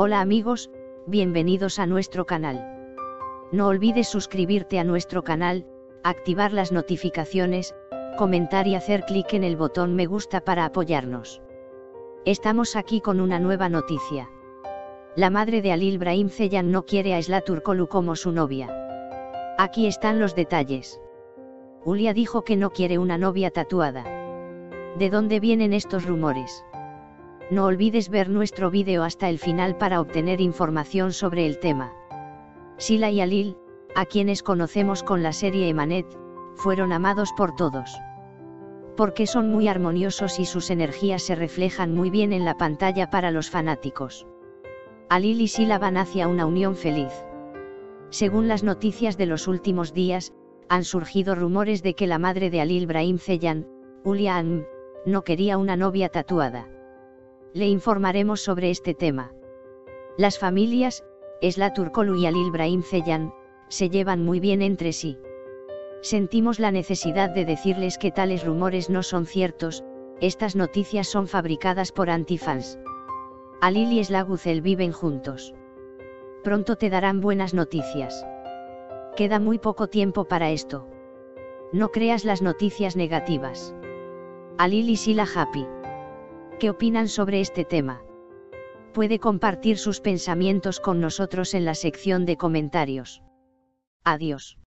Hola amigos, bienvenidos a nuestro canal. No olvides suscribirte a nuestro canal, activar las notificaciones, comentar y hacer clic en el botón me gusta para apoyarnos. Estamos aquí con una nueva noticia. La madre de Alil Brahim Zeyan no quiere a Turkolu como su novia. Aquí están los detalles. Ulia dijo que no quiere una novia tatuada. ¿De dónde vienen estos rumores? No olvides ver nuestro vídeo hasta el final para obtener información sobre el tema. Sila y Alil, a quienes conocemos con la serie Emanet, fueron amados por todos. Porque son muy armoniosos y sus energías se reflejan muy bien en la pantalla para los fanáticos. Alil y Sila van hacia una unión feliz. Según las noticias de los últimos días, han surgido rumores de que la madre de Alil Brahim Zeyan, Ulian, no quería una novia tatuada. Le informaremos sobre este tema. Las familias, Esla Turkolu y Alil Brahim Zeyan, se llevan muy bien entre sí. Sentimos la necesidad de decirles que tales rumores no son ciertos, estas noticias son fabricadas por antifans. Alil y Esla Guzel viven juntos. Pronto te darán buenas noticias. Queda muy poco tiempo para esto. No creas las noticias negativas. Alil y Sila Happy. ¿Qué opinan sobre este tema? Puede compartir sus pensamientos con nosotros en la sección de comentarios. Adiós.